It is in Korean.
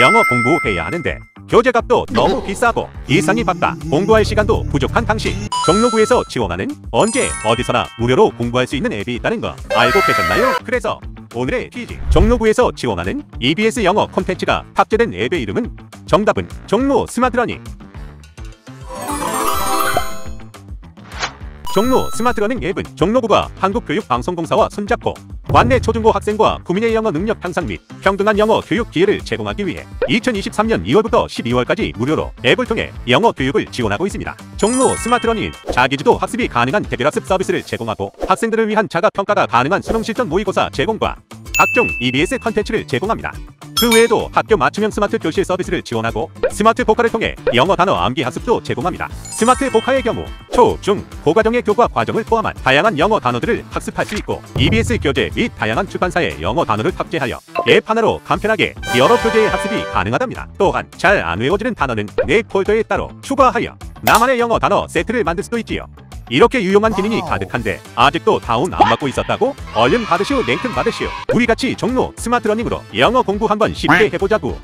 영어 공부해야 하는데 교재값도 너무 비싸고 일상이 바빠 공부할 시간도 부족한 당신 종로구에서 지원하는 언제 어디서나 무료로 공부할 수 있는 앱이 있다는 거 알고 계셨나요? 그래서 오늘의 퀴즈. 종로구에서 지원하는 EBS 영어 콘텐츠가 탑재된 앱의 이름은 정답은 종로 스마트러닝 종로 스마트러닝 앱은 종로구가 한국교육방송공사와 손잡고 관내 초중고 학생과 구민의 영어 능력 향상 및 평등한 영어 교육 기회를 제공하기 위해 2023년 2월부터 12월까지 무료로 앱을 통해 영어 교육을 지원하고 있습니다. 종로 스마트러닝은 자기주도 학습이 가능한 대결학습 서비스를 제공하고 학생들을 위한 자가 평가가 가능한 수능 실전 모의고사 제공과 각종 EBS 컨텐츠를 제공합니다. 그 외에도 학교 맞춤형 스마트 교실 서비스를 지원하고 스마트 Voca를 통해 영어 단어 암기 학습도 제공합니다. 스마트 Voca의 경우 초, 중, 고과정의 교과 과정을 포함한 다양한 영어 단어들을 학습할 수 있고 EBS 교재 및 다양한 출판사의 영어 단어를 탑재하여 앱 하나로 간편하게 여러 교재의 학습이 가능하답니다. 또한 잘 안 외워지는 단어는 내 폴더에 따로 추가하여 나만의 영어 단어 세트를 만들 수도 있지요. 이렇게 유용한 기능이 가득한데 아직도 다운 안 받고 있었다고? 얼른 받으시오 냉큼 받으시오. 우리 같이 종로 스마트러닝으로 영어 공부 한번 쉽게 해보자고